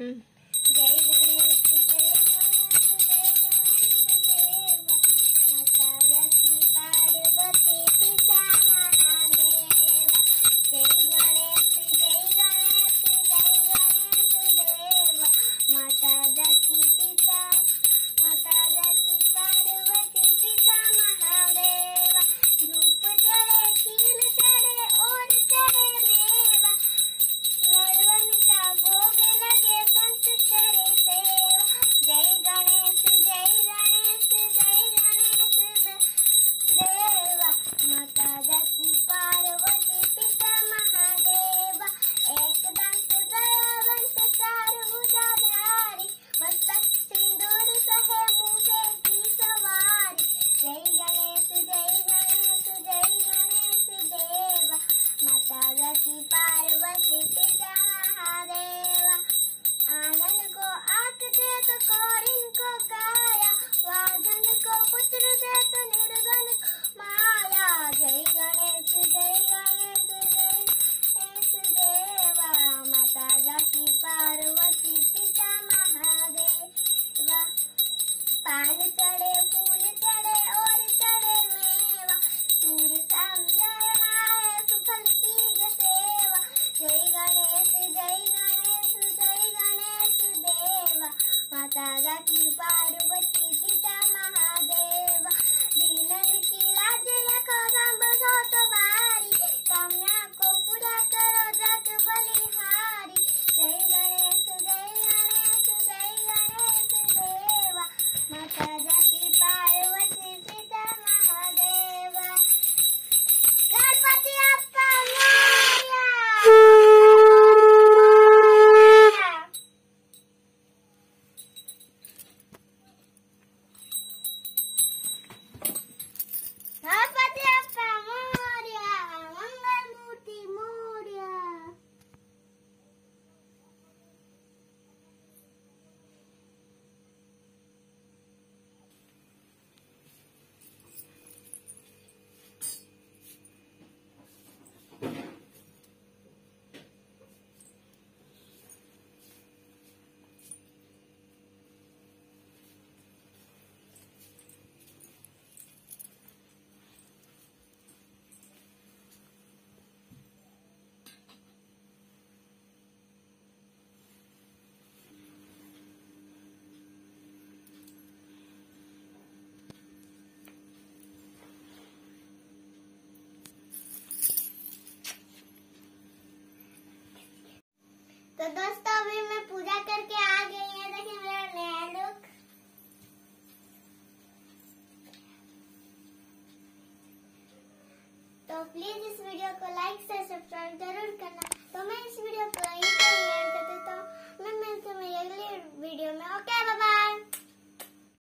Mm-hmm. तो दोस्तों, अभी मैं पूजा करके आ गई है। देखिए, मेरा नया लुक तो प्लीज़ इस वीडियो को